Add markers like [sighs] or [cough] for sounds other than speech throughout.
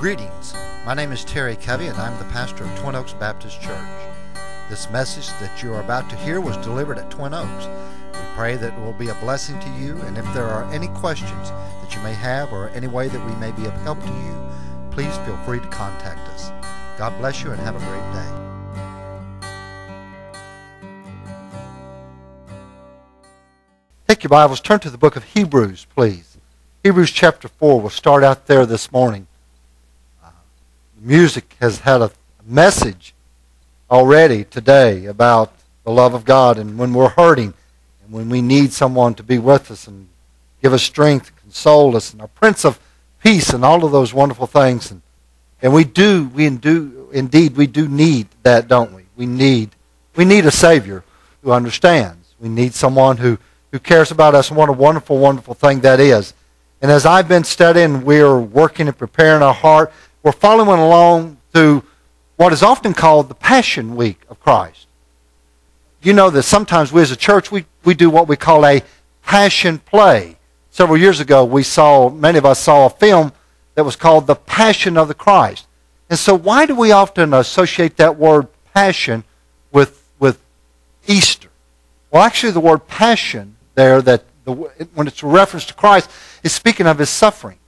Greetings. My name is Terry Covey, and I'm the pastor of Twin Oaks Baptist Church. This message that you are about to hear was delivered at Twin Oaks. We pray that it will be a blessing to you, and if there are any questions that you may have or any way that we may be of help to you, please feel free to contact us. God bless you and have a great day. Take your Bibles, turn to the book of Hebrews, please. Hebrews chapter 4. We'll start out there this morning. Music has had a message already today about the love of God and when we're hurting and when we need someone to be with us and give us strength, console us, and our Prince of Peace and all of those wonderful things. And, and we do, we do, indeed, we do need that, don't we? We need, we need a Savior who understands. We need someone who, who cares about us and what a wonderful, wonderful thing that is. And as I've been studying, we're working and preparing our heart. We're following along through what is often called the Passion Week of Christ. You know that sometimes we as a church, we, we do what we call a passion play. Several years ago, we saw, many of us saw a film that was called The Passion of the Christ. And so why do we often associate that word passion with, with Easter? Well, actually, the word passion there, that the, when it's a reference to Christ, is speaking of his sufferings.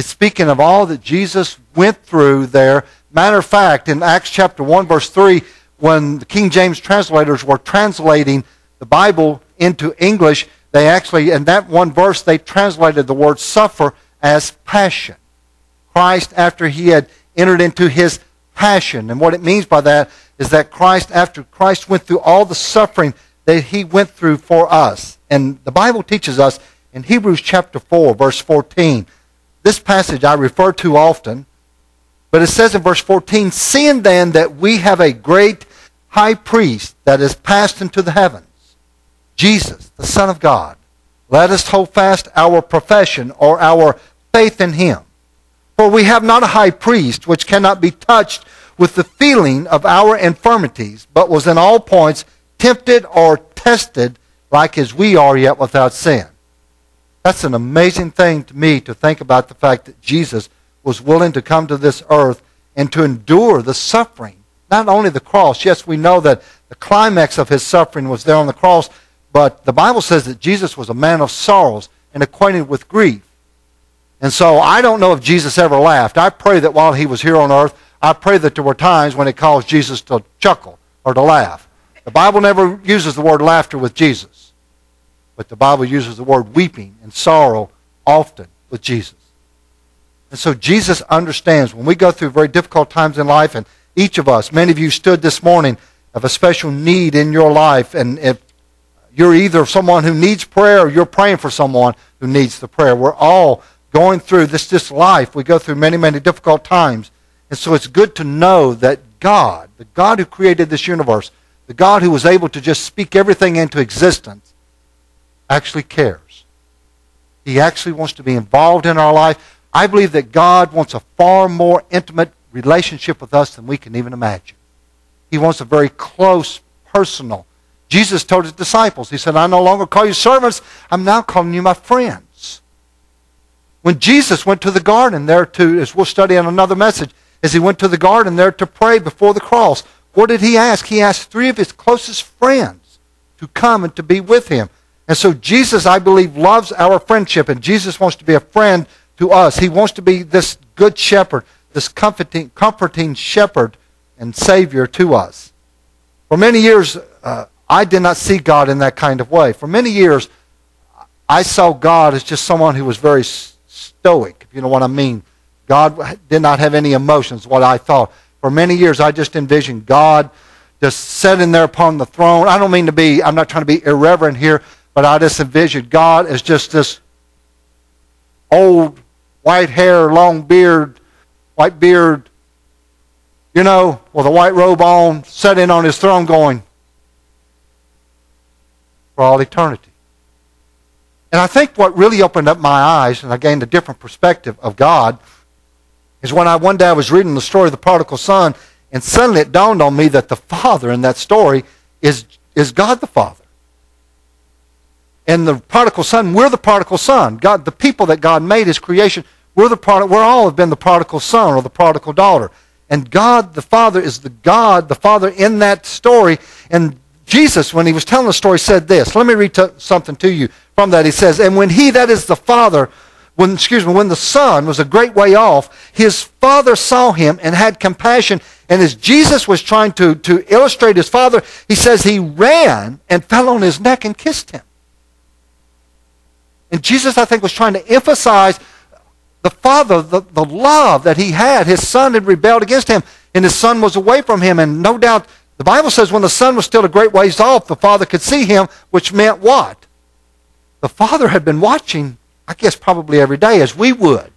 It's speaking of all that Jesus went through there. Matter of fact, in Acts chapter 1, verse 3, when the King James translators were translating the Bible into English, they actually, in that one verse, they translated the word suffer as passion. Christ, after he had entered into his passion. And what it means by that is that Christ, after Christ went through all the suffering that he went through for us. And the Bible teaches us in Hebrews chapter 4, verse 14. This passage I refer to often, but it says in verse 14, Seeing then that we have a great high priest that is passed into the heavens, Jesus, the Son of God, let us hold fast our profession or our faith in him. For we have not a high priest which cannot be touched with the feeling of our infirmities, but was in all points tempted or tested like as we are, yet without sin. That's an amazing thing to me to think about the fact that Jesus was willing to come to this earth and to endure the suffering. Not only the cross. Yes, we know that the climax of his suffering was there on the cross, but the Bible says that Jesus was a man of sorrows and acquainted with grief. And so I don't know if Jesus ever laughed. I pray that while he was here on earth, I pray that there were times when it caused Jesus to chuckle or to laugh. The Bible never uses the word laughter with Jesus, but the Bible uses the word weeping and sorrow often with Jesus. And so Jesus understands when we go through very difficult times in life, and each of us, many of you stood this morning, have a special need in your life, and if you're either someone who needs prayer or you're praying for someone who needs the prayer. We're all going through this, this life. We go through many, many difficult times. And so it's good to know that God, the God who created this universe, the God who was able to just speak everything into existence, actually cares. He actually wants to be involved in our life. I believe that God wants a far more intimate relationship with us than we can even imagine. He wants a very close, personal. Jesus told his disciples, He said, I no longer call you servants, I'm now calling you my friends. When Jesus went to the garden there to, as we'll study in another message, as he went to the garden there to pray before the cross, what did he ask? He asked three of his closest friends to come and to be with him. And so Jesus, I believe, loves our friendship, and Jesus wants to be a friend to us. He wants to be this good shepherd, this comforting, comforting shepherd and Savior to us. For many years, uh, I did not see God in that kind of way. For many years, I saw God as just someone who was very stoic, if you know what I mean. God did not have any emotions, what I thought. For many years, I just envisioned God just sitting there upon the throne. I don't mean to be, I'm not trying to be irreverent here, but I just envisioned God as just this old white hair, long beard, white beard, you know, with a white robe on, sitting on his throne going, for all eternity. And I think what really opened up my eyes and I gained a different perspective of God is when I one day I was reading the story of the prodigal son and suddenly it dawned on me that the father in that story is, is God the Father. And the prodigal son, we're the prodigal son. God, the people that God made, his creation, We're the product, we're all have been the prodigal son or the prodigal daughter. And God the Father is the God, the Father in that story. And Jesus, when he was telling the story, said this. Let me read something to you from that. He says, And when he, that is the Father, when, excuse me, when the Son was a great way off, his Father saw him and had compassion. And as Jesus was trying to, to illustrate his Father, he says he ran and fell on his neck and kissed him. And Jesus, I think, was trying to emphasize the Father, the, the love that he had. His Son had rebelled against him, and his Son was away from him. And no doubt the Bible says when the son was still a great ways off, the father could see him, which meant what? The father had been watching, I guess probably every day, as we would.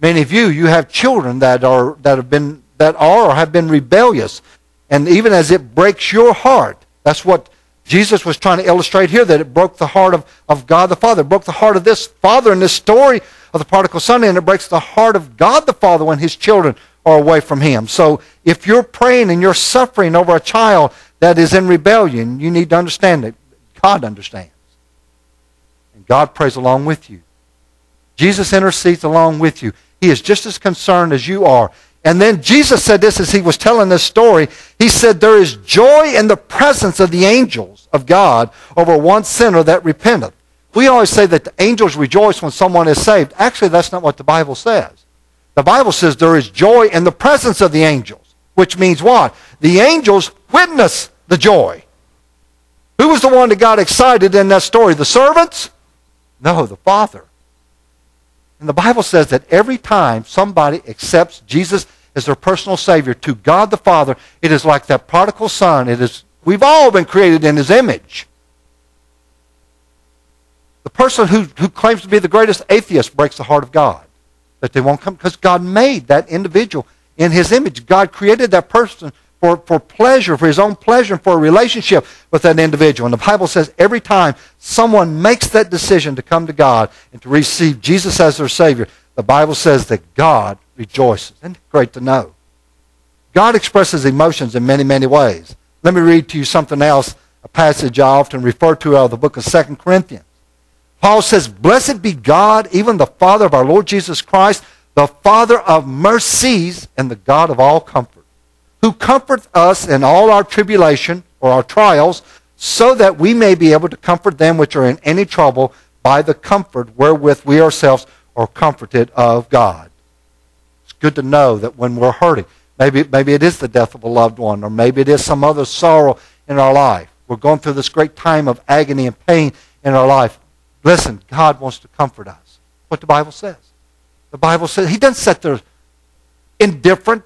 Many of you, you have children that are that have been that are or have been rebellious. And even as it breaks your heart, that's what Jesus was trying to illustrate here, that it broke the heart of, of God the Father. It broke the heart of this father in this story of the prodigal son, and it breaks the heart of God the Father when his children are away from Him. So if you're praying and you're suffering over a child that is in rebellion, you need to understand that God understands. And God prays along with you. Jesus intercedes along with you. He is just as concerned as you are. And then Jesus said this as he was telling this story. He said, There is joy in the presence of the angels of God over one sinner that repenteth. We always say that the angels rejoice when someone is saved. Actually, that's not what the Bible says. The Bible says there is joy in the presence of the angels, which means what? The angels witness the joy. Who was the one that got excited in that story? The servants? No, the Father. And the Bible says that every time somebody accepts Jesus as their personal Savior to God the Father, it is like that prodigal son. It is, we've all been created in His image. The person who, who claims to be the greatest atheist breaks the heart of God that they won't come because God made that individual in his image. God created that person for, for pleasure, for his own pleasure, and for a relationship with that individual. And the Bible says every time someone makes that decision to come to God and to receive Jesus as their Savior, the Bible says that God rejoices. And great to know. God expresses emotions in many, many ways. Let me read to you something else, a passage I often refer to out of the book of 2 Corinthians. Paul says, Blessed be God, even the Father of our Lord Jesus Christ, the Father of mercies and the God of all comfort, who comforts us in all our tribulation or our trials, so that we may be able to comfort them which are in any trouble by the comfort wherewith we ourselves are comforted of God. It's good to know that when we're hurting, maybe, maybe it is the death of a loved one, or maybe it is some other sorrow in our life. We're going through this great time of agony and pain in our life. Listen, God wants to comfort us. What the Bible says. The Bible says, He doesn't sit there indifferent,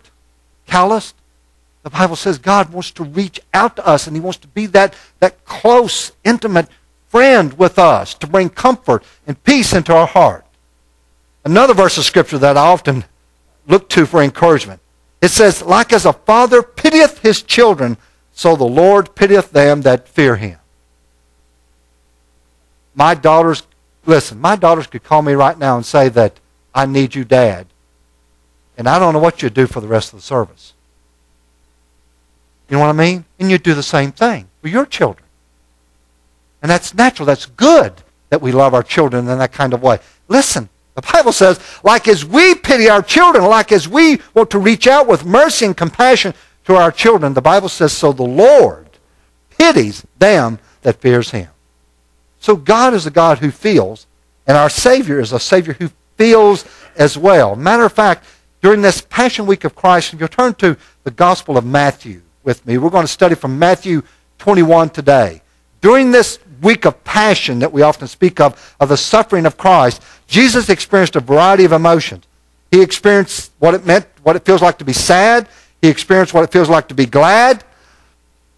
calloused. The Bible says God wants to reach out to us and He wants to be that, that close, intimate friend with us to bring comfort and peace into our heart. Another verse of Scripture that I often look to for encouragement. It says, Like as a father pitieth his children, so the Lord pitieth them that fear him my daughters, listen, my daughters could call me right now and say that I need you, Dad. And I don't know what you'd do for the rest of the service. You know what I mean? And you'd do the same thing for your children. And that's natural. That's good that we love our children in that kind of way. Listen, the Bible says, like as we pity our children, like as we want to reach out with mercy and compassion to our children, the Bible says, so the Lord pities them that fears him. So God is a God who feels, and our Savior is a Savior who feels as well. Matter of fact, during this Passion Week of Christ, if you'll turn to the Gospel of Matthew with me, we're going to study from Matthew 21 today. During this week of passion that we often speak of, of the suffering of Christ, Jesus experienced a variety of emotions. He experienced what it meant, what it feels like to be sad. He experienced what it feels like to be glad.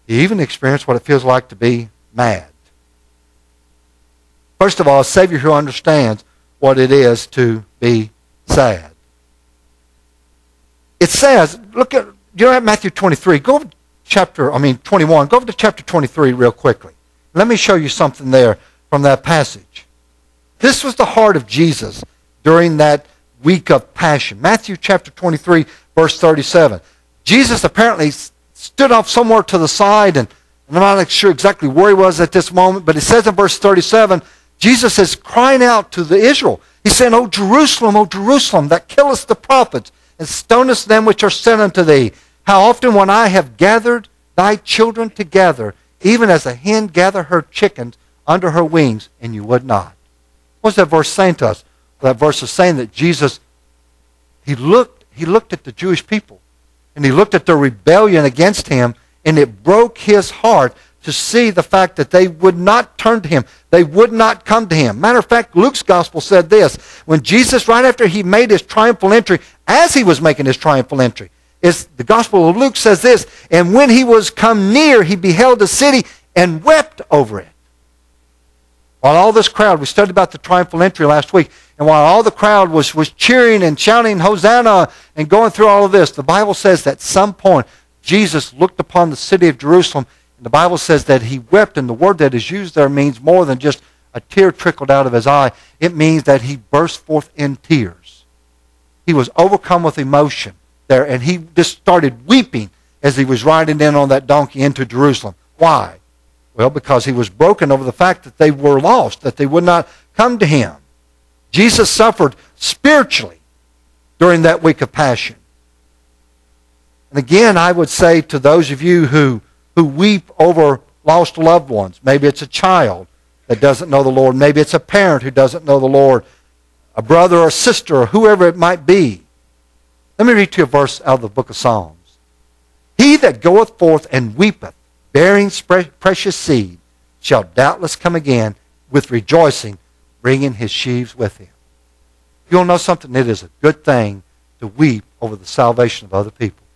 He even experienced what it feels like to be mad. First of all, a Savior who understands what it is to be sad. It says, look at, you know at Matthew 23, go chapter, I mean 21, go over to chapter 23 real quickly. Let me show you something there from that passage. This was the heart of Jesus during that week of passion. Matthew chapter 23, verse 37. Jesus apparently stood off somewhere to the side, and I'm not sure exactly where he was at this moment, but it says in verse 37 Jesus is crying out to the Israel. He said, O Jerusalem, O Jerusalem, that killest the prophets, and stonest them which are sent unto thee. How often when I have gathered thy children together, even as a hen gather her chickens under her wings, and you would not. What's that verse saying to us? That verse is saying that Jesus, he looked, he looked at the Jewish people, and he looked at their rebellion against him, and it broke his heart to see the fact that they would not turn to him. They would not come to him. Matter of fact, Luke's gospel said this. When Jesus, right after he made his triumphal entry, as he was making his triumphal entry, is the gospel of Luke says this, and when he was come near, he beheld the city and wept over it. While all this crowd, we studied about the triumphal entry last week, and while all the crowd was, was cheering and shouting Hosanna and going through all of this, the Bible says that at some point Jesus looked upon the city of Jerusalem and the Bible says that he wept, and the word that is used there means more than just a tear trickled out of his eye. It means that he burst forth in tears. He was overcome with emotion there, and he just started weeping as he was riding in on that donkey into Jerusalem. Why? Well, because he was broken over the fact that they were lost, that they would not come to him. Jesus suffered spiritually during that week of passion. And again, I would say to those of you who who weep over lost loved ones. Maybe it's a child that doesn't know the Lord. Maybe it's a parent who doesn't know the Lord, a brother or sister, or whoever it might be. Let me read to you a verse out of the book of Psalms. He that goeth forth and weepeth, bearing precious seed, shall doubtless come again with rejoicing, bringing his sheaves with him. You'll know something. It is a good thing to weep over the salvation of other people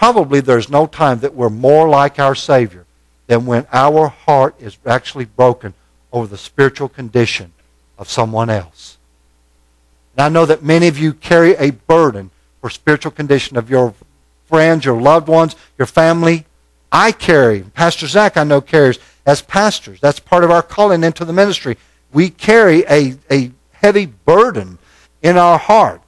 probably there's no time that we're more like our Savior than when our heart is actually broken over the spiritual condition of someone else. And I know that many of you carry a burden for spiritual condition of your friends, your loved ones, your family. I carry, Pastor Zach I know carries as pastors. That's part of our calling into the ministry. We carry a, a heavy burden in our heart.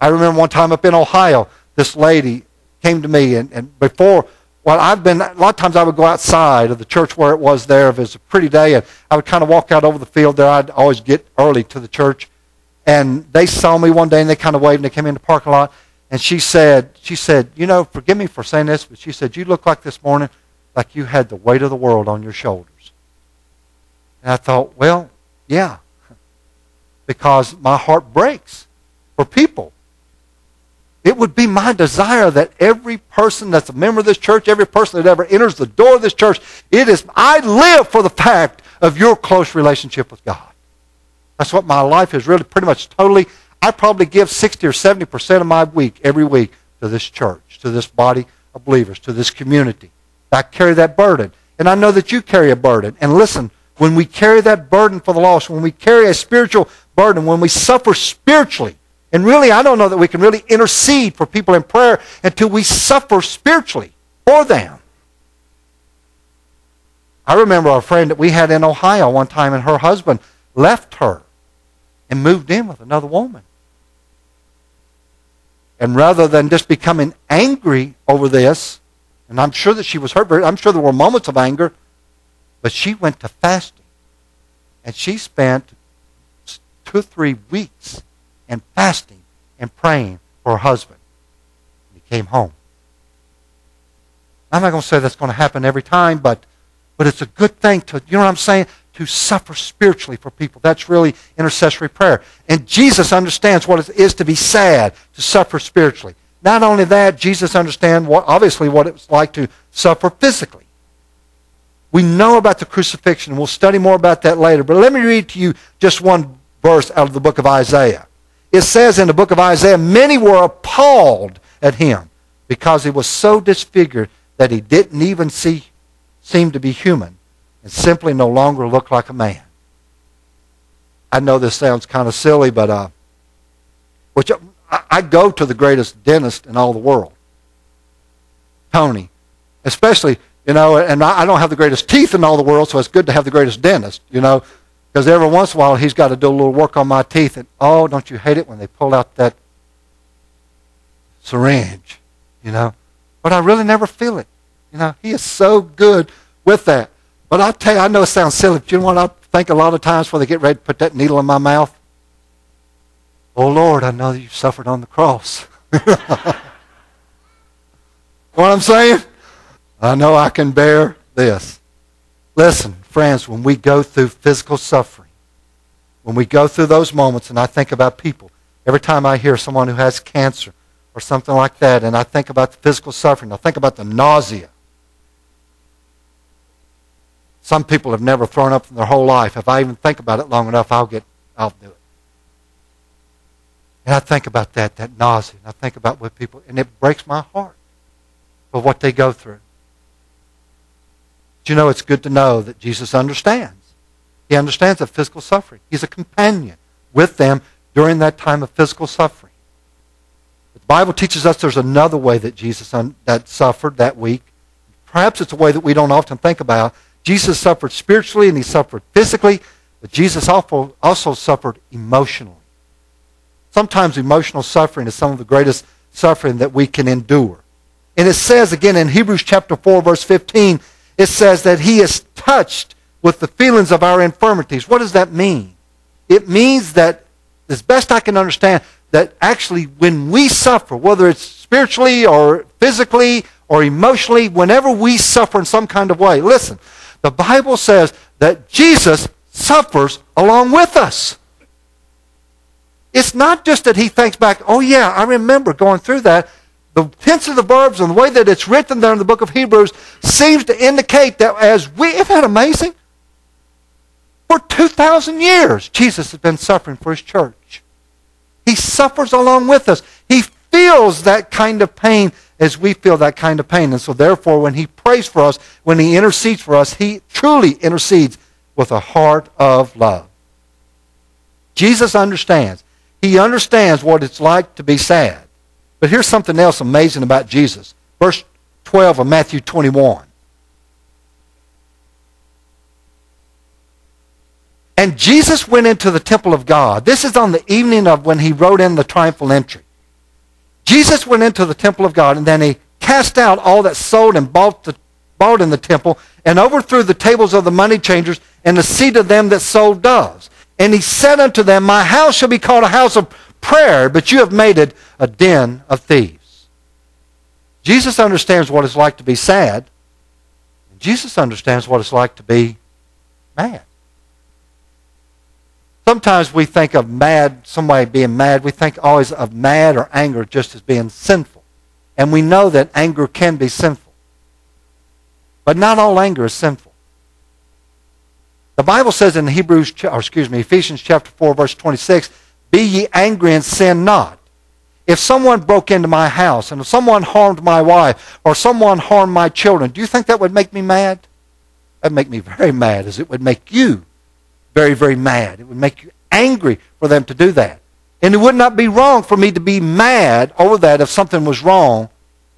I remember one time up in Ohio, this lady came to me, and, and before, well, I've been, a lot of times I would go outside of the church where it was there. If it was a pretty day, and I would kind of walk out over the field there. I'd always get early to the church. And they saw me one day, and they kind of waved, and they came in the parking lot. And she said, she said, you know, forgive me for saying this, but she said, you look like this morning like you had the weight of the world on your shoulders. And I thought, well, yeah, [laughs] because my heart breaks for people. It would be my desire that every person that's a member of this church, every person that ever enters the door of this church, it is, I live for the fact of your close relationship with God. That's what my life is really pretty much totally. I probably give 60 or 70% of my week, every week, to this church, to this body of believers, to this community. I carry that burden. And I know that you carry a burden. And listen, when we carry that burden for the lost, when we carry a spiritual burden, when we suffer spiritually, and really, I don't know that we can really intercede for people in prayer until we suffer spiritually for them. I remember a friend that we had in Ohio one time, and her husband left her and moved in with another woman. And rather than just becoming angry over this, and I'm sure that she was hurt, I'm sure there were moments of anger, but she went to fasting. And she spent two or three weeks in fasting and praying for her husband. He came home. I'm not going to say that's going to happen every time, but, but it's a good thing to, you know what I'm saying? Suffer spiritually for people. That's really intercessory prayer. And Jesus understands what it is to be sad, to suffer spiritually. Not only that, Jesus understands what, obviously what it's like to suffer physically. We know about the crucifixion. We'll study more about that later. But let me read to you just one verse out of the book of Isaiah it says in the book of Isaiah, many were appalled at him because he was so disfigured that he didn't even see, seem to be human and simply no longer look like a man. I know this sounds kind of silly, but uh, which I, I go to the greatest dentist in all the world, Tony, especially you know, and I, I don't have the greatest teeth in all the world, so it's good to have the greatest dentist, you know. Because every once in a while he's got to do a little work on my teeth. And oh, don't you hate it when they pull out that syringe, you know? But I really never feel it. You know, he is so good with that. But I tell you, I know it sounds silly, but you know what I think a lot of times when they get ready to put that needle in my mouth? Oh Lord, I know that you suffered on the cross. [laughs] what I'm saying? I know I can bear this. Listen, friends, when we go through physical suffering, when we go through those moments, and I think about people, every time I hear someone who has cancer or something like that, and I think about the physical suffering, I think about the nausea. Some people have never thrown up in their whole life. If I even think about it long enough, I'll get, I'll do it. And I think about that, that nausea, and I think about what people, and it breaks my heart for what they go through. But you know, it's good to know that Jesus understands. He understands the physical suffering. He's a companion with them during that time of physical suffering. But the Bible teaches us there's another way that Jesus un- that suffered that week. Perhaps it's a way that we don't often think about. Jesus suffered spiritually and he suffered physically, but Jesus also, also suffered emotionally. Sometimes emotional suffering is some of the greatest suffering that we can endure. And it says again in Hebrews chapter 4 verse 15, it says that he is touched with the feelings of our infirmities. What does that mean? It means that, as best I can understand, that actually when we suffer, whether it's spiritually or physically or emotionally, whenever we suffer in some kind of way, listen, the Bible says that Jesus suffers along with us. It's not just that he thinks back, oh yeah, I remember going through that. The tense of the verbs and the way that it's written there in the book of Hebrews seems to indicate that as we, isn't that amazing? For 2,000 years, Jesus has been suffering for his church. He suffers along with us. He feels that kind of pain as we feel that kind of pain. And so therefore, when he prays for us, when he intercedes for us, he truly intercedes with a heart of love. Jesus understands. He understands what it's like to be sad. But here's something else amazing about Jesus. Verse 12 of Matthew 21. And Jesus went into the temple of God. This is on the evening of when he rode in the triumphal entry. Jesus went into the temple of God, and then he cast out all that sold and bought, the, bought in the temple, and overthrew the tables of the money changers and the seat of them that sold doves. And he said unto them, My house shall be called a house of prayer, but you have made it a den of thieves. Jesus understands what it's like to be sad. Jesus understands what it's like to be mad. Sometimes we think of mad, somebody being mad, we think always of mad or anger just as being sinful. And we know that anger can be sinful. But not all anger is sinful. The Bible says in Hebrews, or excuse me, Ephesians chapter 4, verse 26, Be ye angry and sin not. If someone broke into my house and if someone harmed my wife or someone harmed my children, do you think that would make me mad? That would make me very mad, as it would make you very, very mad. It would make you angry for them to do that. And it would not be wrong for me to be mad over that if something was wrong.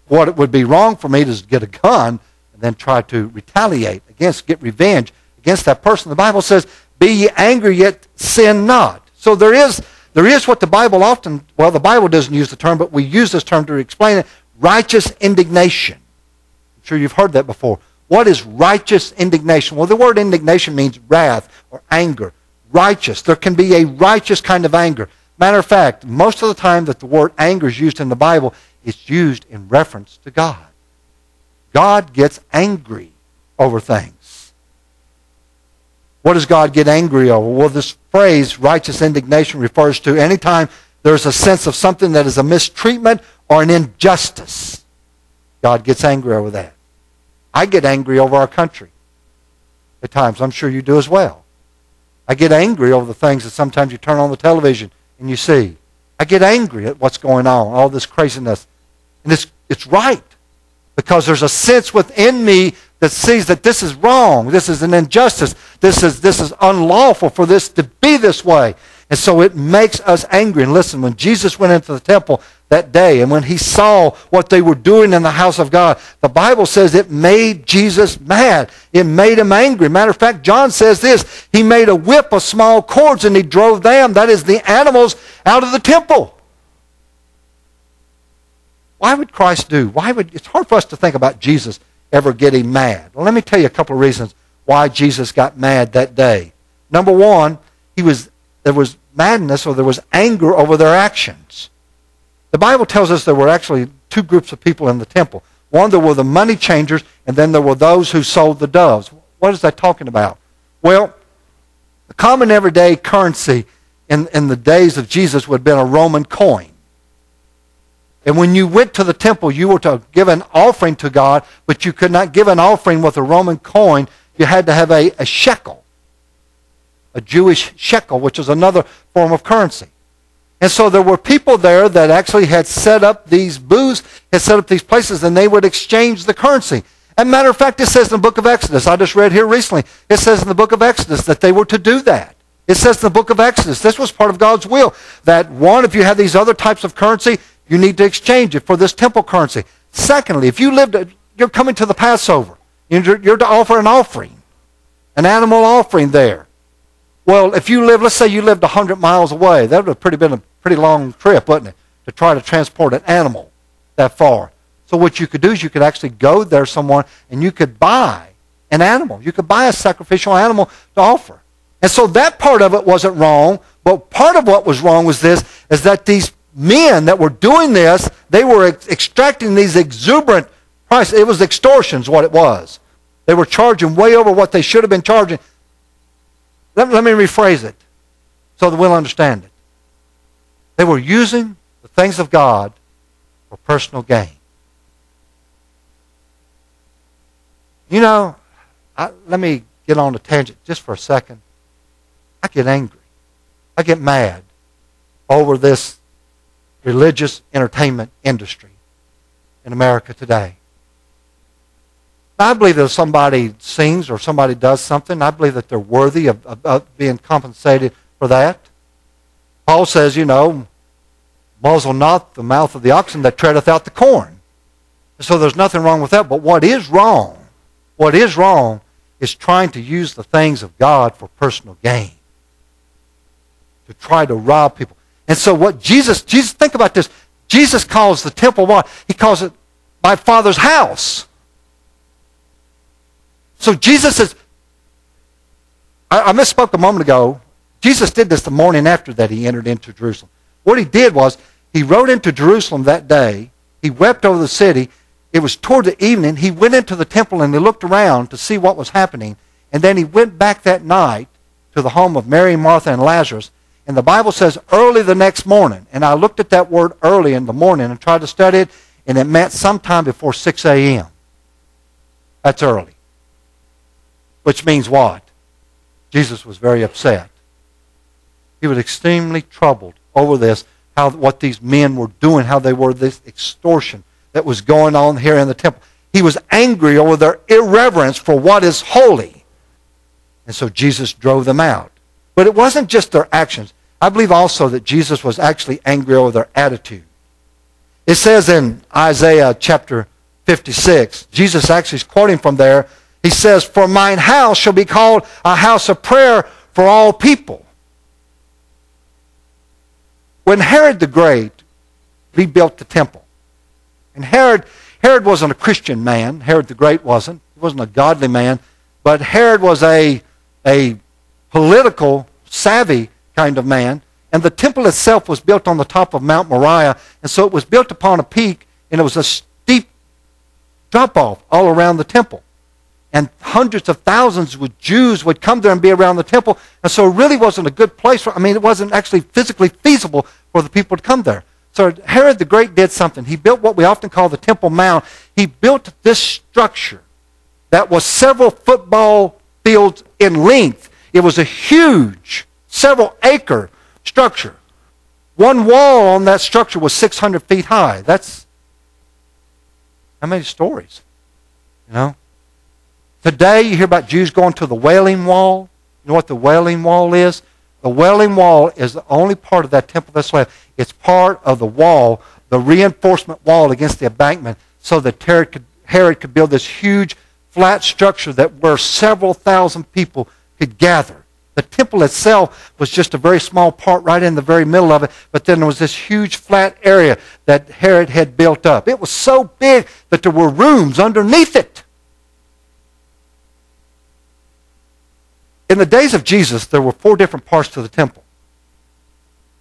What it would be wrong for me to get a gun and then try to retaliate against, get revenge against that person. The Bible says, Be ye angry, yet sin not. So there is, there is what the Bible often, well, the Bible doesn't use the term, but we use this term to explain it righteous indignation. I'm sure you've heard that before. What is righteous indignation? Well, the word indignation means wrath or anger. Righteous. There can be a righteous kind of anger. Matter of fact, most of the time that the word anger is used in the Bible, it's used in reference to God. God gets angry over things. What does God get angry over? Well, this phrase, righteous indignation, refers to any time there's a sense of something that is a mistreatment or an injustice. God gets angry over that. I get angry over our country at times. I'm sure you do as well. I get angry over the things that sometimes you turn on the television and you see. I get angry at what's going on, all this craziness. And it's, it's right because there's a sense within me that sees that this is wrong, this is an injustice, this is, this is unlawful for this to be this way. And so it makes us angry. And listen, when Jesus went into the temple that day and when he saw what they were doing in the house of God, the Bible says it made Jesus mad. It made him angry. Matter of fact, John says this He made a whip of small cords and he drove them, that is, the animals, out of the temple. Why would Christ do? Why would it's hard for us to think about Jesus ever getting mad. Well, let me tell you a couple of reasons why Jesus got mad that day. Number one, he was there was madness or there was anger over their actions. The Bible tells us there were actually two groups of people in the temple. One, there were the money changers, and then there were those who sold the doves. What is that talking about? Well, the common everyday currency in, in the days of Jesus would have been a Roman coin. And when you went to the temple, you were to give an offering to God, but you could not give an offering with a Roman coin. You had to have a, a shekel, a Jewish shekel, which is another form of currency. And so there were people there that actually had set up these booths, had set up these places, and they would exchange the currency. As a matter of fact, it says in the book of Exodus, I just read here recently, it says in the book of Exodus that they were to do that. It says in the book of Exodus, this was part of God's will, that one, if you have these other types of currency, you need to exchange it for this temple currency. Secondly, if you lived, you're coming to the Passover. You're, you're to offer an offering, an animal offering there. Well, if you live, let's say you lived 100 miles away, that would have pretty been a pretty long trip, wasn't it, to try to transport an animal that far. So what you could do is you could actually go there someone and you could buy an animal. You could buy a sacrificial animal to offer. And so that part of it wasn't wrong, but part of what was wrong was this, is that these men that were doing this, they were ex- extracting these exuberant prices. It was extortions, what it was. They were charging way over what they should have been charging. Let, let me rephrase it so that we'll understand it. They were using the things of God for personal gain. You know, I, let me get on a tangent just for a second. I get angry. I get mad over this religious entertainment industry in America today. I believe that if somebody sings or somebody does something, I believe that they're worthy of, of, of being compensated for that. Paul says, you know, muzzle not the mouth of the oxen that treadeth out the corn. So there's nothing wrong with that. But what is wrong, what is wrong is trying to use the things of God for personal gain. To try to rob people. And so what Jesus, Jesus, think about this. Jesus calls the temple what? He calls it my Father's house. So Jesus says, I, I misspoke a moment ago. Jesus did this the morning after that he entered into Jerusalem. What he did was he rode into Jerusalem that day. He wept over the city. It was toward the evening. He went into the temple and he looked around to see what was happening. And then he went back that night to the home of Mary, Martha, and Lazarus. And the Bible says early the next morning. And I looked at that word early in the morning and tried to study it, and it meant sometime before 6 a.m. That's early. Which means what? Jesus was very upset. He was extremely troubled over this, how what these men were doing, how they were this extortion that was going on here in the temple. He was angry over their irreverence for what is holy. And so Jesus drove them out. But it wasn't just their actions. I believe also that Jesus was actually angry over their attitude. It says in Isaiah chapter 56, Jesus actually is quoting from there. He says, For mine house shall be called a house of prayer for all people. When Herod the Great rebuilt the temple, and Herod, Herod wasn't a Christian man, Herod the Great wasn't. He wasn't a godly man, but Herod was a, a political, savvy kind of man. And the temple itself was built on the top of Mount Moriah. And so it was built upon a peak, and it was a steep drop off all around the temple. And hundreds of thousands of Jews would come there and be around the temple. And so it really wasn't a good place for, I mean, it wasn't actually physically feasible for the people to come there. So Herod the Great did something. He built what we often call the Temple Mount. He built this structure that was several football fields in length it was a huge, several acre structure. One wall on that structure was 600 feet high. That's how many stories? You know? Today, you hear about Jews going to the Wailing Wall. You know what the Wailing Wall is? The Wailing Wall is the only part of that temple that's left. It's part of the wall, the reinforcement wall against the embankment, so that Herod could, Herod could build this huge flat structure that where several thousand people could gather. The temple itself was just a very small part right in the very middle of it, but then there was this huge flat area that Herod had built up. It was so big that there were rooms underneath it. In the days of Jesus, there were four different parts to the temple.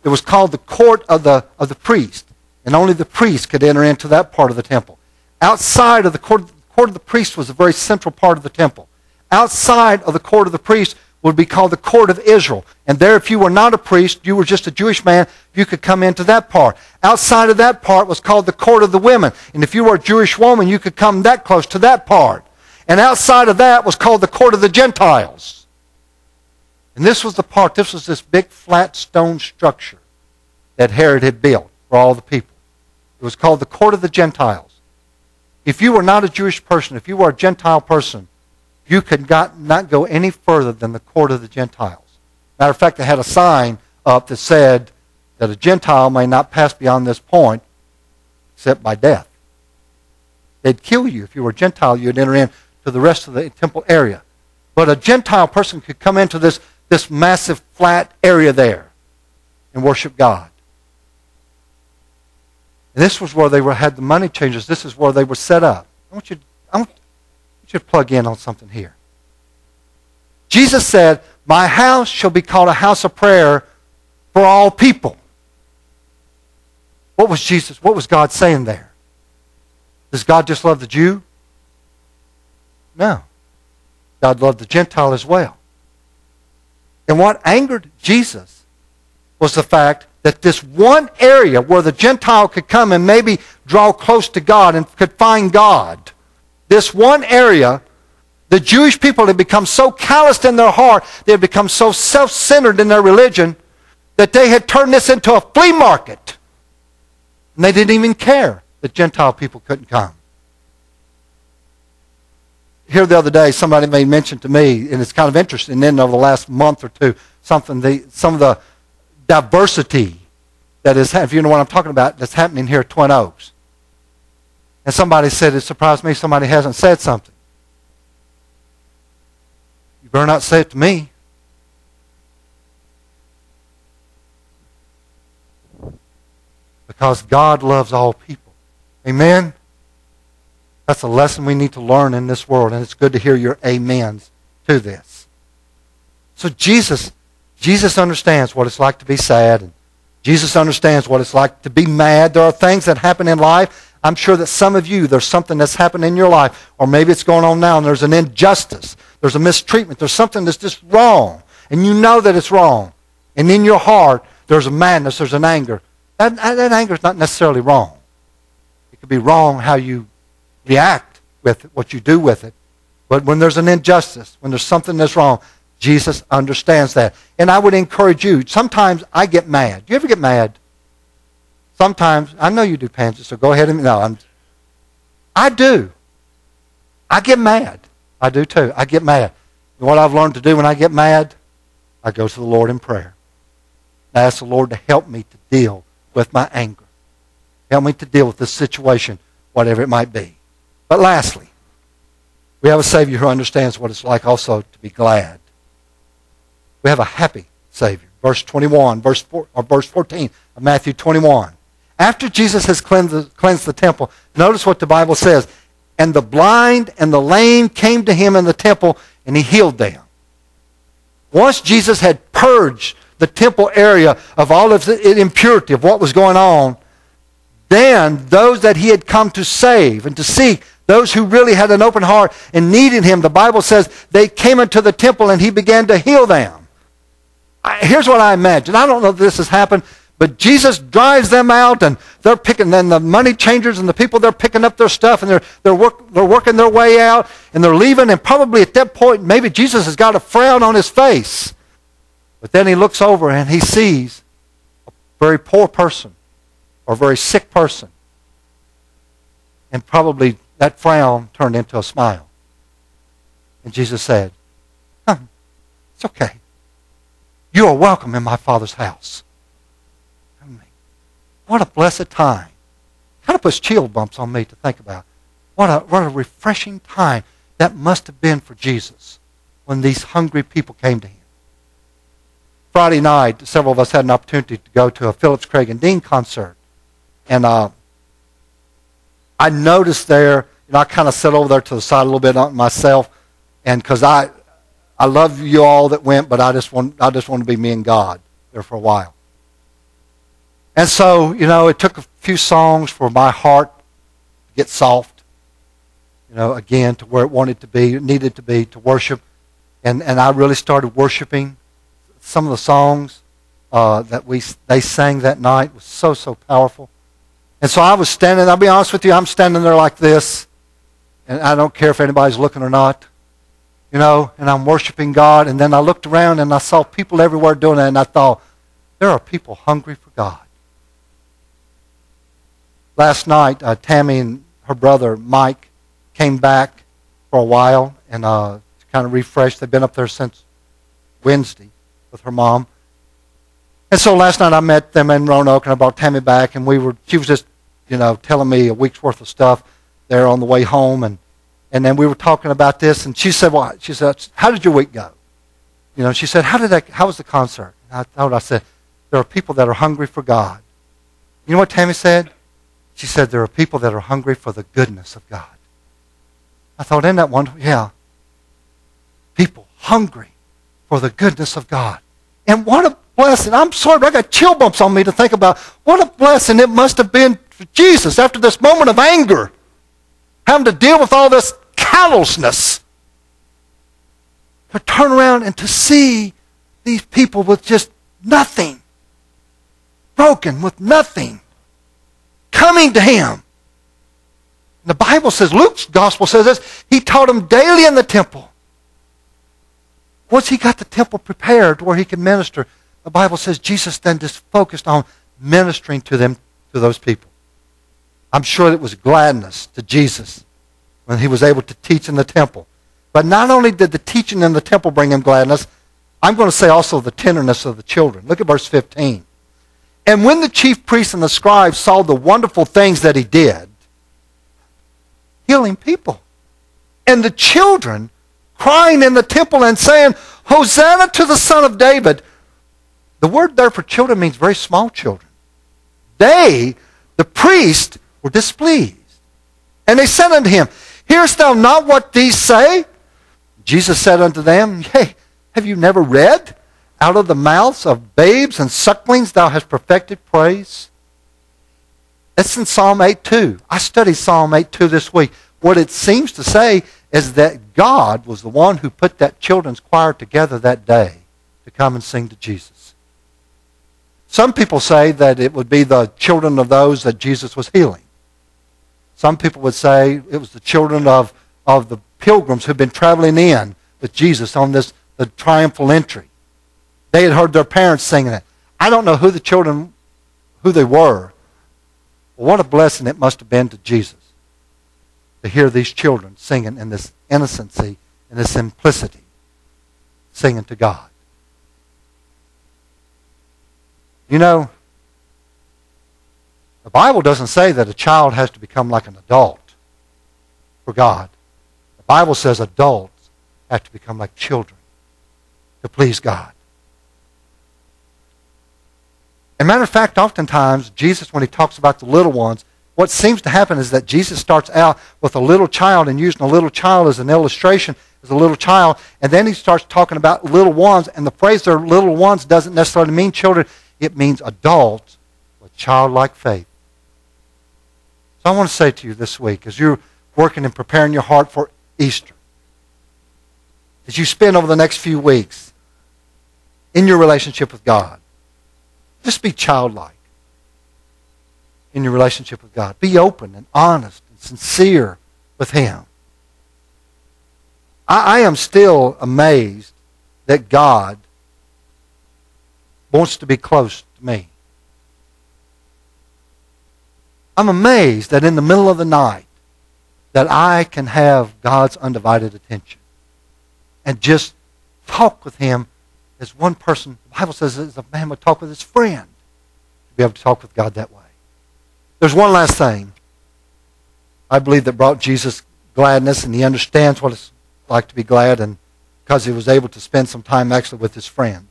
It was called the court of the, of the priest. And only the priest could enter into that part of the temple. Outside of the court, the court of the priest was a very central part of the temple. Outside of the court of the priest would be called the court of Israel. And there, if you were not a priest, you were just a Jewish man, you could come into that part. Outside of that part was called the court of the women. And if you were a Jewish woman, you could come that close to that part. And outside of that was called the court of the Gentiles. And this was the part, this was this big flat stone structure that Herod had built for all the people. It was called the court of the Gentiles. If you were not a Jewish person, if you were a Gentile person, you could not, not go any further than the court of the Gentiles. Matter of fact, they had a sign up that said that a Gentile may not pass beyond this point except by death. They'd kill you. If you were a Gentile, you'd enter into the rest of the temple area. But a Gentile person could come into this, this massive flat area there and worship God. And this was where they were, had the money changers. This is where they were set up. I want you, I want you to plug in on something here. Jesus said, My house shall be called a house of prayer for all people. What was Jesus, what was God saying there? Does God just love the Jew? No. God loved the Gentile as well. And what angered Jesus was the fact that this one area where the Gentile could come and maybe draw close to God and could find God, this one area, the Jewish people had become so calloused in their heart, they had become so self centered in their religion, that they had turned this into a flea market. And they didn't even care that Gentile people couldn't come. Here the other day, somebody made mention to me, and it's kind of interesting, then over the last month or two, something the, some of the diversity that is, if you know what I'm talking about, that's happening here at Twin Oaks. And somebody said, it surprised me somebody hasn't said something. You better not say it to me. Because God loves all people. Amen? That's a lesson we need to learn in this world, and it's good to hear your amens to this. So Jesus Jesus understands what it's like to be sad. And Jesus understands what it's like to be mad. There are things that happen in life. I'm sure that some of you, there's something that's happened in your life, or maybe it's going on now, and there's an injustice. There's a mistreatment. There's something that's just wrong. And you know that it's wrong. And in your heart, there's a madness, there's an anger. That, that anger is not necessarily wrong. It could be wrong how you react with it, what you do with it. But when there's an injustice, when there's something that's wrong, Jesus understands that. And I would encourage you, sometimes I get mad. Do you ever get mad? Sometimes, I know you do, Pansy, so go ahead and, no, I'm, I do. I get mad. I do too. I get mad. And what I've learned to do when I get mad, I go to the Lord in prayer. I ask the Lord to help me to deal with my anger. Help me to deal with this situation, whatever it might be. But lastly, we have a Savior who understands what it's like also to be glad. We have a happy Savior. Verse 21, verse, 4, or verse 14 of Matthew 21. After Jesus has cleansed the, cleansed the temple, notice what the Bible says. And the blind and the lame came to him in the temple, and he healed them. Once Jesus had purged the temple area of all of the impurity of what was going on, then those that he had come to save and to seek, those who really had an open heart and needed him, the Bible says they came into the temple and he began to heal them. I, here's what I imagine. I don't know if this has happened, but Jesus drives them out, and they're picking. Then the money changers and the people they're picking up their stuff, and they're they're work, they're working their way out, and they're leaving. And probably at that point, maybe Jesus has got a frown on his face. But then he looks over and he sees a very poor person or a very sick person, and probably that frown turned into a smile. And Jesus said, huh, "It's okay." You are welcome in my Father's house. What a blessed time. Kind of puts chill bumps on me to think about. What a, what a refreshing time that must have been for Jesus when these hungry people came to him. Friday night, several of us had an opportunity to go to a Phillips Craig and Dean concert. And uh, I noticed there, you know, I kind of sat over there to the side a little bit on myself, and because I, I love you all that went, but I just want I just want to be me and God there for a while. And so, you know, it took a few songs for my heart to get soft, you know, again, to where it wanted to be, it needed to be, to worship. And, and I really started worshiping. Some of the songs uh, that we, they sang that night was so, so powerful. And so I was standing, I'll be honest with you, I'm standing there like this, and I don't care if anybody's looking or not you know, and I'm worshiping God. And then I looked around and I saw people everywhere doing that, and I thought, there are people hungry for God. Last night, uh, Tammy and her brother Mike came back for a while and uh, to kind of refresh. They've been up there since Wednesday with her mom. And so last night I met them in Roanoke and I brought Tammy back, and we were. She was just, you know, telling me a week's worth of stuff there on the way home, and and then we were talking about this, and she said, "Well, she said, how did your week go?" You know, she said, "How did that? How was the concert?" And I thought I said, "There are people that are hungry for God." You know what Tammy said? She said, "There are people that are hungry for the goodness of God." I thought, "Isn't that wonderful?" Yeah. People hungry for the goodness of God, and what a blessing! I'm sorry, but I got chill bumps on me to think about what a blessing it must have been for Jesus after this moment of anger having to deal with all this callousness. To turn around and to see these people with just nothing, broken with nothing, coming to him. The Bible says, Luke's gospel says this, he taught them daily in the temple. Once he got the temple prepared where he could minister, the Bible says Jesus then just focused on ministering to them, to those people. I'm sure it was gladness to Jesus when he was able to teach in the temple. But not only did the teaching in the temple bring him gladness, I'm going to say also the tenderness of the children. Look at verse 15. And when the chief priests and the scribes saw the wonderful things that he did, healing people, and the children crying in the temple and saying, Hosanna to the Son of David. The word there for children means very small children. They, the priest, were displeased. And they said unto him, Hearest thou not what these say? Jesus said unto them, Yea, have you never read? Out of the mouths of babes and sucklings thou hast perfected praise. That's in Psalm 8 2. I studied Psalm 8 2 this week. What it seems to say is that God was the one who put that children's choir together that day to come and sing to Jesus. Some people say that it would be the children of those that Jesus was healing. Some people would say it was the children of, of the pilgrims who'd been traveling in with Jesus on this the triumphal entry. They had heard their parents singing it. I don't know who the children, who they were. What a blessing it must have been to Jesus to hear these children singing in this innocency and this simplicity, singing to God. You know, the Bible doesn't say that a child has to become like an adult for God. The Bible says adults have to become like children to please God. As a matter of fact, oftentimes, Jesus, when he talks about the little ones, what seems to happen is that Jesus starts out with a little child and using a little child as an illustration as a little child, and then he starts talking about little ones, and the phrase there, little ones, doesn't necessarily mean children. It means adults with childlike faith. So I want to say to you this week, as you're working and preparing your heart for Easter, as you spend over the next few weeks in your relationship with God, just be childlike in your relationship with God. Be open and honest and sincere with Him. I, I am still amazed that God wants to be close to me. I'm amazed that in the middle of the night that I can have God's undivided attention and just talk with him as one person. The Bible says as a man would talk with his friend to be able to talk with God that way. There's one last thing I believe that brought Jesus gladness, and he understands what it's like to be glad, and because he was able to spend some time actually with his friends.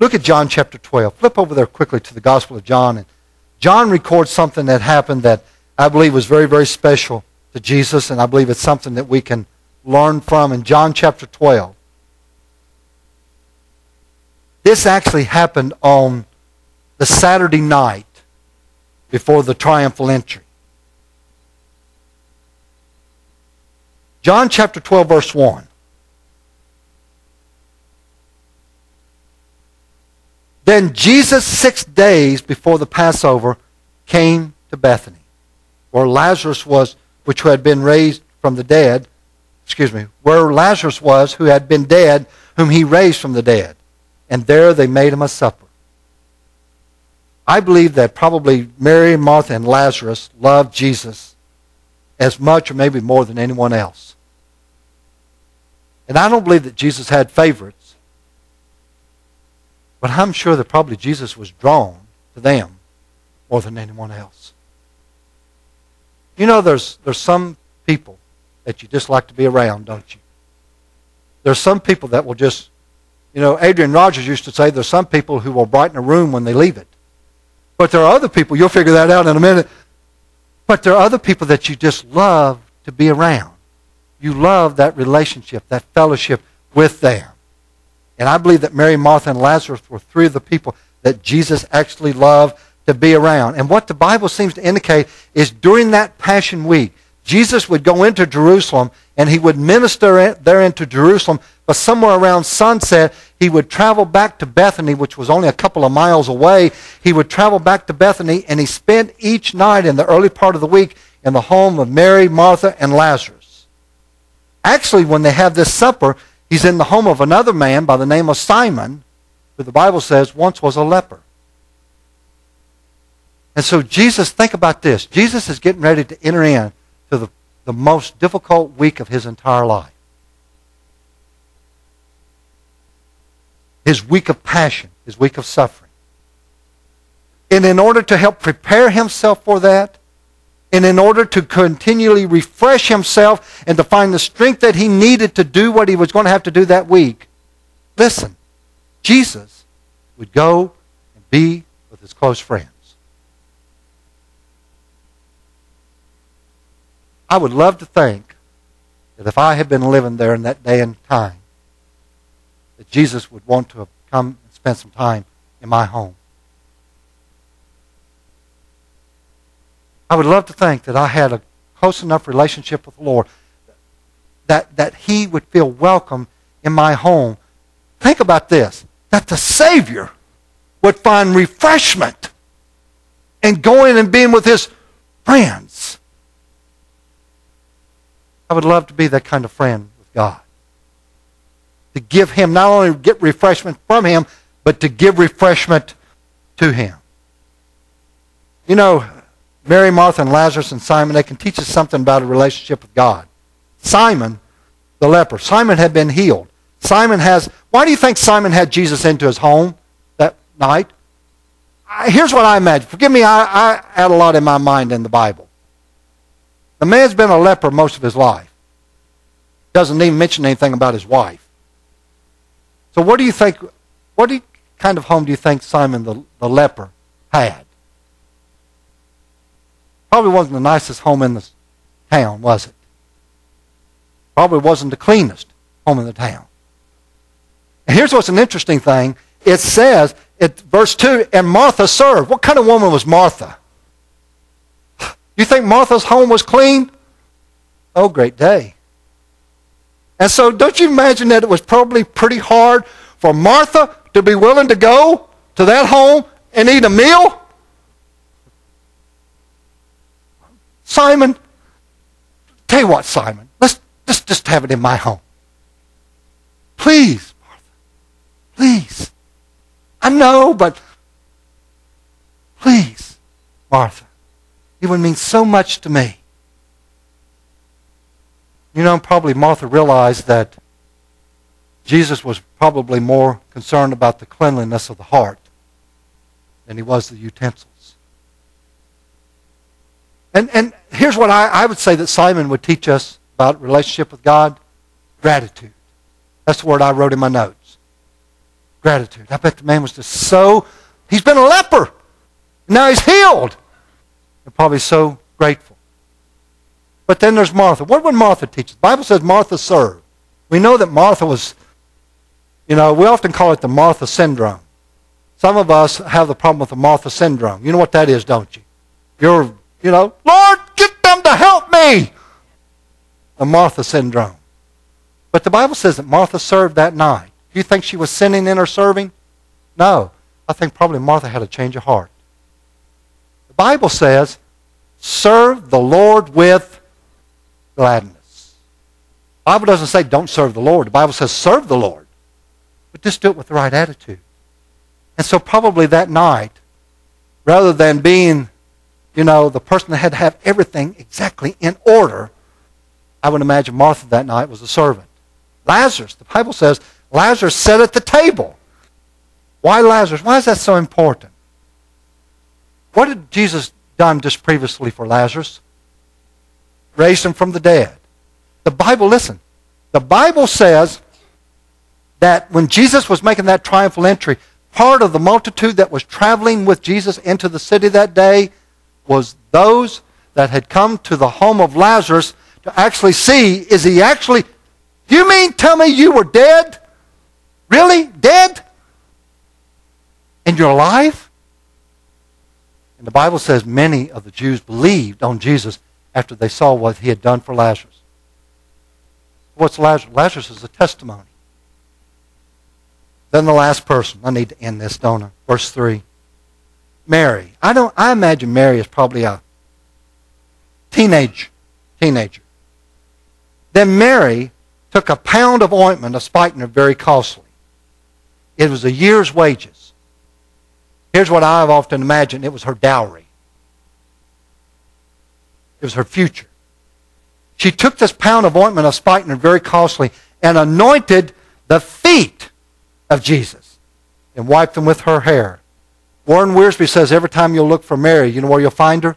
Look at John chapter 12. Flip over there quickly to the Gospel of John and John records something that happened that I believe was very, very special to Jesus, and I believe it's something that we can learn from in John chapter 12. This actually happened on the Saturday night before the triumphal entry. John chapter 12, verse 1. Then Jesus, six days before the Passover, came to Bethany, where Lazarus was, which had been raised from the dead. Excuse me, where Lazarus was, who had been dead, whom he raised from the dead. And there they made him a supper. I believe that probably Mary, Martha, and Lazarus loved Jesus as much or maybe more than anyone else. And I don't believe that Jesus had favorites. But I'm sure that probably Jesus was drawn to them more than anyone else. You know, there's, there's some people that you just like to be around, don't you? There's some people that will just, you know, Adrian Rogers used to say there's some people who will brighten a room when they leave it. But there are other people, you'll figure that out in a minute. But there are other people that you just love to be around you love that relationship, that fellowship with them. And I believe that Mary, Martha, and Lazarus were three of the people that Jesus actually loved to be around. And what the Bible seems to indicate is during that Passion Week, Jesus would go into Jerusalem and he would minister there into Jerusalem, but somewhere around sunset, he would travel back to Bethany, which was only a couple of miles away. He would travel back to Bethany and he spent each night in the early part of the week in the home of Mary, Martha, and Lazarus. Actually, when they have this supper, he's in the home of another man by the name of Simon, who the Bible says once was a leper. And so Jesus, think about this. Jesus is getting ready to enter in to the, the most difficult week of his entire life. His week of passion, his week of suffering. And in order to help prepare himself for that, and in order to continually refresh himself and to find the strength that he needed to do what he was going to have to do that week, listen, Jesus would go and be with his close friends. I would love to think that if I had been living there in that day and time, that Jesus would want to have come and spent some time in my home. I would love to think that I had a close enough relationship with the Lord that, that He would feel welcome in my home. Think about this that the Savior would find refreshment in going and being with His friends. I would love to be that kind of friend with God. To give Him, not only get refreshment from Him, but to give refreshment to Him. You know, Mary, Martha, and Lazarus and Simon, they can teach us something about a relationship with God. Simon, the leper, Simon had been healed. Simon has, why do you think Simon had Jesus into his home that night? Here's what I imagine. Forgive me, I, I add a lot in my mind in the Bible. The man's been a leper most of his life. Doesn't even mention anything about his wife. So what do you think, what do you, kind of home do you think Simon the, the leper had? Probably wasn't the nicest home in the town, was it? Probably wasn't the cleanest home in the town. And here's what's an interesting thing. It says, at verse 2, and Martha served. What kind of woman was Martha? [sighs] You think Martha's home was clean? Oh, great day. And so don't you imagine that it was probably pretty hard for Martha to be willing to go to that home and eat a meal? Simon, tell you what, Simon, let's just, just have it in my home. Please, Martha. Please. I know, but please, Martha. It would mean so much to me. You know, probably Martha realized that Jesus was probably more concerned about the cleanliness of the heart than he was the utensils. And, and here's what I, I would say that Simon would teach us about relationship with God gratitude. That's the word I wrote in my notes. Gratitude. I bet the man was just so, he's been a leper. Now he's healed. And probably so grateful. But then there's Martha. What would Martha teach? The Bible says Martha served. We know that Martha was, you know, we often call it the Martha syndrome. Some of us have the problem with the Martha syndrome. You know what that is, don't you? You're, you know, Lord, get them to help me. The Martha syndrome. But the Bible says that Martha served that night. Do you think she was sinning in her serving? No. I think probably Martha had a change of heart. The Bible says, serve the Lord with gladness. The Bible doesn't say don't serve the Lord. The Bible says serve the Lord. But just do it with the right attitude. And so probably that night, rather than being, you know, the person that had to have everything exactly in order, I would imagine Martha that night was a servant. Lazarus, the Bible says, Lazarus sat at the table. Why Lazarus? Why is that so important? What had Jesus done just previously for Lazarus? Raised him from the dead. The Bible, listen, the Bible says that when Jesus was making that triumphal entry, part of the multitude that was traveling with Jesus into the city that day was those that had come to the home of Lazarus to actually see is he actually you mean tell me you were dead? Really? Dead? And you're alive? And the Bible says many of the Jews believed on Jesus after they saw what he had done for Lazarus. What's Lazarus? Lazarus is a testimony. Then the last person. I need to end this, don't I? Verse 3. Mary. I don't I imagine Mary is probably a teenage teenager. Then Mary took a pound of ointment of spikenard, very costly. It was a year's wages. Here's what I've often imagined it was her dowry, it was her future. She took this pound of ointment of spikenard, very costly, and anointed the feet of Jesus and wiped them with her hair. Warren Wiersbe says every time you'll look for Mary, you know where you'll find her?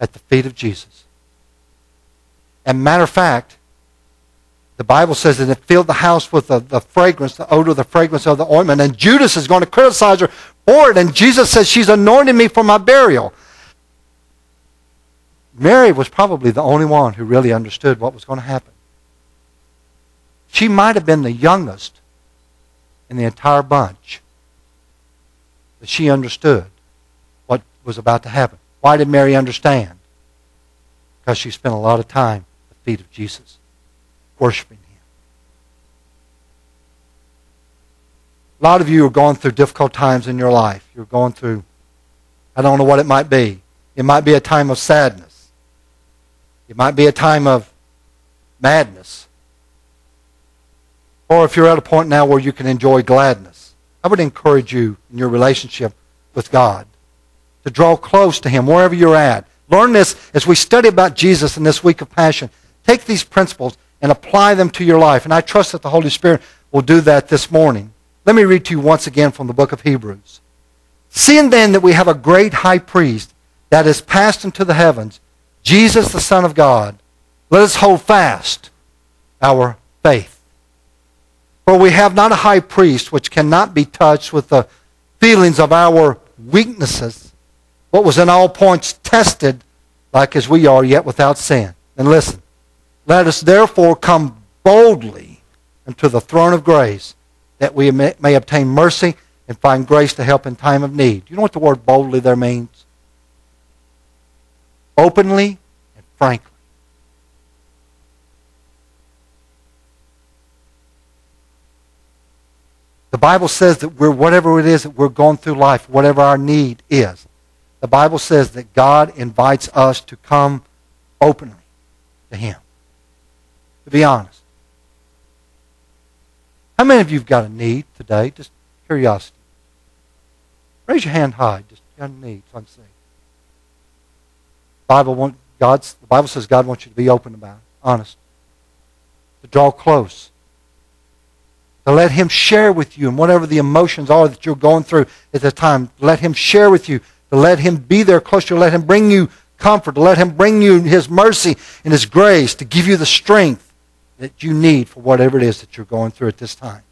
At the feet of Jesus. And matter of fact, the Bible says that it filled the house with the, the fragrance, the odor, the fragrance of the ointment. And Judas is going to criticize her for it. And Jesus says, She's anointed me for my burial. Mary was probably the only one who really understood what was going to happen. She might have been the youngest in the entire bunch. But she understood what was about to happen. Why did Mary understand? Because she spent a lot of time at the feet of Jesus worshiping Him. A lot of you are going through difficult times in your life. You're going through, I don't know what it might be. It might be a time of sadness. It might be a time of madness. Or if you're at a point now where you can enjoy gladness, I would encourage you in your relationship with God to draw close to Him wherever you're at. Learn this as we study about Jesus in this week of Passion. Take these principles and apply them to your life. And I trust that the Holy Spirit will do that this morning. Let me read to you once again from the book of Hebrews. Seeing then that we have a great high priest that is passed into the heavens, Jesus the Son of God, let us hold fast our faith. For we have not a high priest which cannot be touched with the feelings of our weaknesses, but was in all points tested like as we are, yet without sin. And listen, let us therefore come boldly unto the throne of grace that we may, may obtain mercy and find grace to help in time of need. You know what the word boldly there means? Openly and frankly. The Bible says that we're whatever it is that we're going through life, whatever our need is. The Bible says that God invites us to come openly to Him to be honest. How many of you have got a need today? Just curiosity. Raise your hand high. Just got a need. So I can see. Bible want, God's, the Bible says God wants you to be open about it, honest. To draw close. To let Him share with you and whatever the emotions are that you're going through at the time. Let Him share with you. To let Him be there close to you. Let Him bring you comfort. To let Him bring you His mercy and His grace. To give you the strength that you need for whatever it is that you're going through at this time.